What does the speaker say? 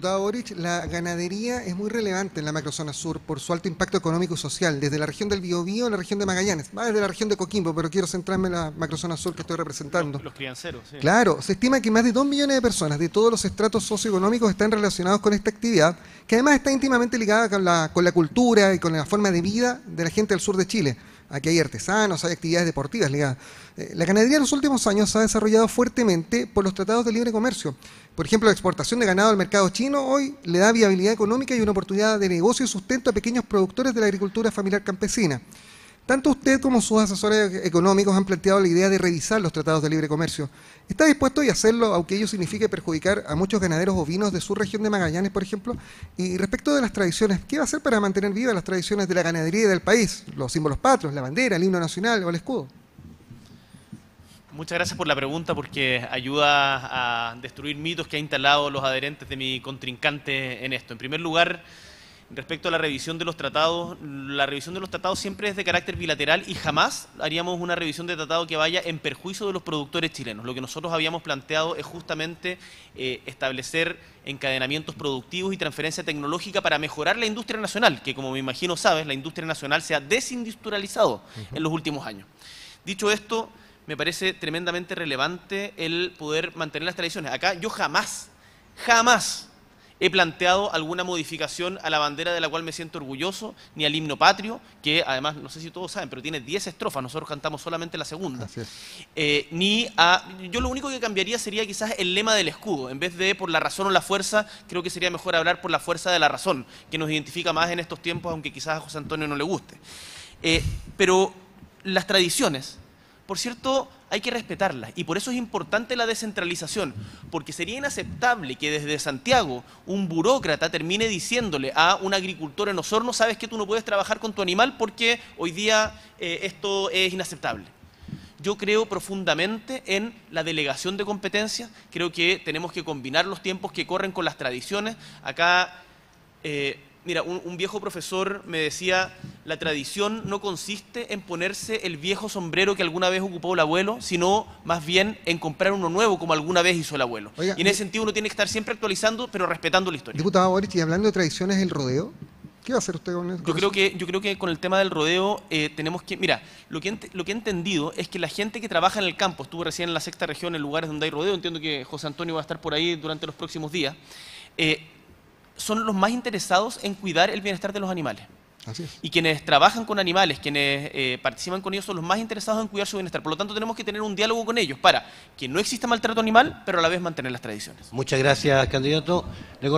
Diputado Boric, la ganadería es muy relevante en la macrozona sur por su alto impacto económico y social, desde la región del Biobío a la región de Magallanes, va desde la región de Coquimbo, pero quiero centrarme en la macrozona sur que estoy representando. Los, los crianceros, sí. Claro, se estima que más de 2 millones de personas de todos los estratos socioeconómicos están relacionados con esta actividad, que además está íntimamente ligada con la, con la cultura y con la forma de vida de la gente del sur de Chile. Aquí hay artesanos, hay actividades deportivas ligadas. Eh, La ganadería en los últimos años se ha desarrollado fuertemente por los tratados de libre comercio. Por ejemplo, la exportación de ganado al mercado chino hoy le da viabilidad económica y una oportunidad de negocio y sustento a pequeños productores de la agricultura familiar campesina. Tanto usted como sus asesores económicos han planteado la idea de revisar los tratados de libre comercio. ¿Está dispuesto a hacerlo, aunque ello signifique perjudicar a muchos ganaderos ovinos de su región de Magallanes, por ejemplo? Y respecto de las tradiciones, ¿qué va a hacer para mantener vivas las tradiciones de la ganadería del país? Los símbolos patrios, la bandera, el himno nacional o el escudo. Muchas gracias por la pregunta porque ayuda a destruir mitos que ha instalado los adherentes de mi contrincante en esto. En primer lugar, respecto a la revisión de los tratados, la revisión de los tratados siempre es de carácter bilateral y jamás haríamos una revisión de tratado que vaya en perjuicio de los productores chilenos. Lo que nosotros habíamos planteado es justamente eh, establecer encadenamientos productivos y transferencia tecnológica para mejorar la industria nacional, que como me imagino sabes, la industria nacional se ha desindustrializado en los últimos años. Dicho esto, me parece tremendamente relevante el poder mantener las tradiciones. Acá yo jamás, jamás he planteado alguna modificación a la bandera de la cual me siento orgulloso, ni al himno patrio, que además, no sé si todos saben, pero tiene 10 estrofas, nosotros cantamos solamente la segunda. Eh, ni a, yo lo único que cambiaría sería quizás el lema del escudo. En vez de por la razón o la fuerza, creo que sería mejor hablar por la fuerza de la razón, que nos identifica más en estos tiempos, aunque quizás a José Antonio no le guste. Eh, pero las tradiciones, por cierto, hay que respetarlas y por eso es importante la descentralización, porque sería inaceptable que desde Santiago un burócrata termine diciéndole a un agricultor en Osorno, sabes que tú no puedes trabajar con tu animal porque hoy día eh, esto es inaceptable. Yo creo profundamente en la delegación de competencias, creo que tenemos que combinar los tiempos que corren con las tradiciones. Acá... eh, Mira, un, un, viejo profesor me decía, la tradición no consiste en ponerse el viejo sombrero que alguna vez ocupó el abuelo, sino más bien en comprar uno nuevo como alguna vez hizo el abuelo. Oiga, y en ese sentido uno tiene que estar siempre actualizando, pero respetando la historia. Diputado Boric, y hablando de tradiciones, el rodeo, ¿qué va a hacer usted con eso? Yo creo que, yo creo que con el tema del rodeo eh, tenemos que... Mira, lo que, ent- lo que he entendido es que la gente que trabaja en el campo, estuve recién en la sexta región, en lugares donde hay rodeo, entiendo que José Antonio va a estar por ahí durante los próximos días, eh, son los más interesados en cuidar el bienestar de los animales. Así es. Y quienes trabajan con animales, quienes eh, participan con ellos, son los más interesados en cuidar su bienestar. Por lo tanto, tenemos que tener un diálogo con ellos para que no exista maltrato animal, pero a la vez mantener las tradiciones. Muchas gracias, candidato. Le